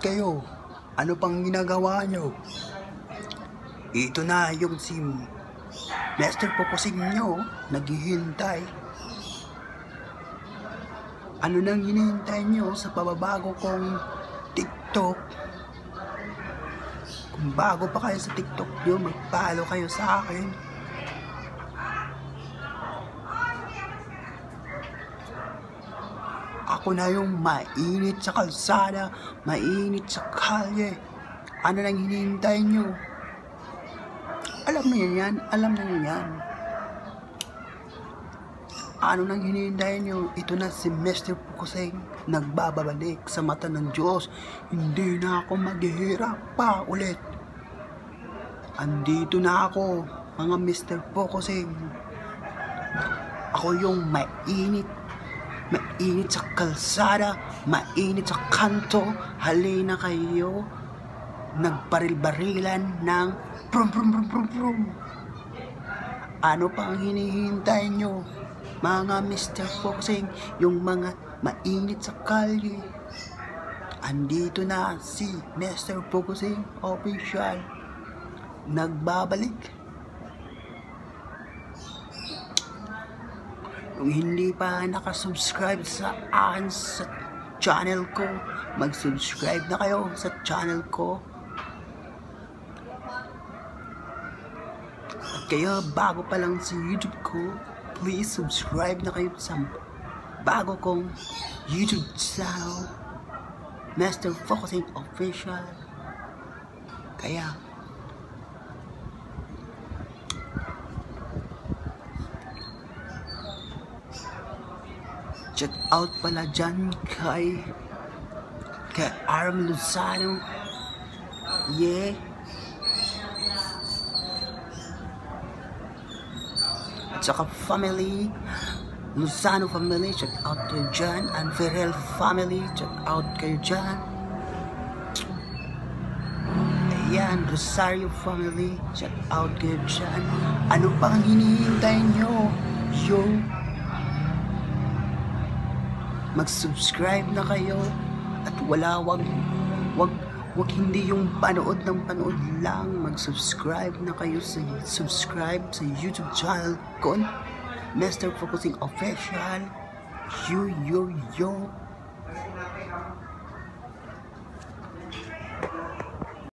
kayo? Ano pang ginagawa nyo? Ito na yung si Master Focusing nyo, naghihintay. Ano nang hinihintay nyo sa pababago kong TikTok? Kung bago pa kayo sa TikTok nyo, mag-follow kayo sa akin. Ako na yung mainit sa kalsada, mainit sa kalye. Ano nang hinihintay nyo? Alam niyo yan, alam niyo yan. Ano nang hinihintay nyo? Ito na si Mr. Pukuseng nagbababalik sa mata ng Diyos. Hindi na ako maghihirap pa ulit. Andito na ako, mga Mr. Pukuseng. Ako yung mainit mainit sa kalsada, mainit sa kanto, halina kayo, nagbaril-barilan ng prum prum prum prum prum. Ano pa ang hinihintay nyo? Mga Mr. Foxing, yung mga mainit sa kalye. Andito na si Mr. Focusing Official. Nagbabalik. Kung hindi pa nakasubscribe sa akin sa channel ko, mag-subscribe na kayo sa channel ko. At kayo, bago pa lang sa YouTube ko, please subscribe na kayo sa bago kong YouTube channel, Master Focusing Official. Kaya, check out pala dyan kay kay Aram Luzano. Yeah. At saka family Luzano family check out kayo dyan. And Ferrell family check out kayo dyan. Ayan Rosario family check out kayo dyan. Ano pang hinihintay nyo? Yo mag-subscribe na kayo at wala wag wag wag hindi yung panood ng panood lang mag-subscribe na kayo sa subscribe sa YouTube channel ko Mr. Focusing Official yo yo yo